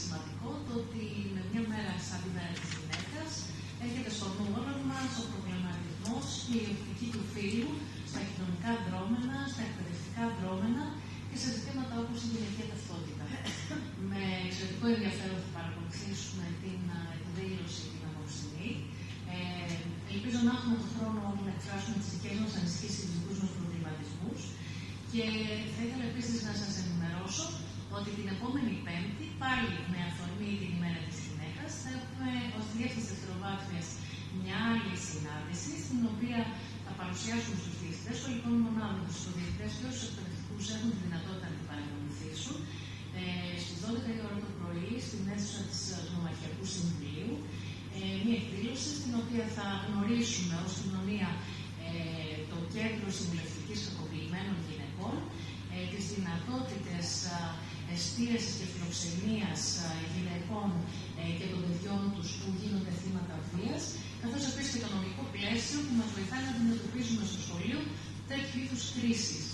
σημαντικό το ότι με μια μέρα σαν τη μέρα της γυναίκας έρχεται στο νου όλων μας ο προβληματισμός και η οπτική του φίλου στα κοινωνικά δρόμενα, στα εκπαιδευτικά δρόμενα και σε ζητήματα όπως η γυναικεία ταυτότητα. με εξαιρετικό ενδιαφέρον θα παρακολουθήσουμε την εκδήλωση την απόψινή. Ε, ελπίζω να έχουμε τον χρόνο όλοι να εκφράσουμε τις δικές μας ανησυχίες και τους δικούς μας προβληματισμούς. Και θα ήθελα επίσης να σας ενημερώσω ότι την επόμενη Πέμπτη, πάλι με αφορμή την ημέρα της γυναίκας, θα έχουμε ως διεύθυνση δευτεροβάθμια μια άλλη συνάντηση, στην οποία θα παρουσιάσουμε στους διευθυντέ σχολικών μονάδων, στους διευθυντέ και όσους εκπαιδευτικούς έχουν τη δυνατότητα να την παρακολουθήσουν, ε, στις 12 η ώρα το πρωί στην αίθουσα της Νομαρχιακού Συμβουλίου, ε, μια εκδήλωση στην οποία θα γνωρίσουμε ως κοινωνία ε, το κέντρο συμβουλευτικής κακοποιημένων γυναικών, ε, τις δυνατότητες εστίασης και φιλοξενίας γυναικών ε, και των παιδιών τους που γίνονται θύματα βίας, καθώς επίσης και το νομικό πλαίσιο που μας βοηθάει να αντιμετωπίζουμε στο σχολείο τέτοιου είδους κρίσεις.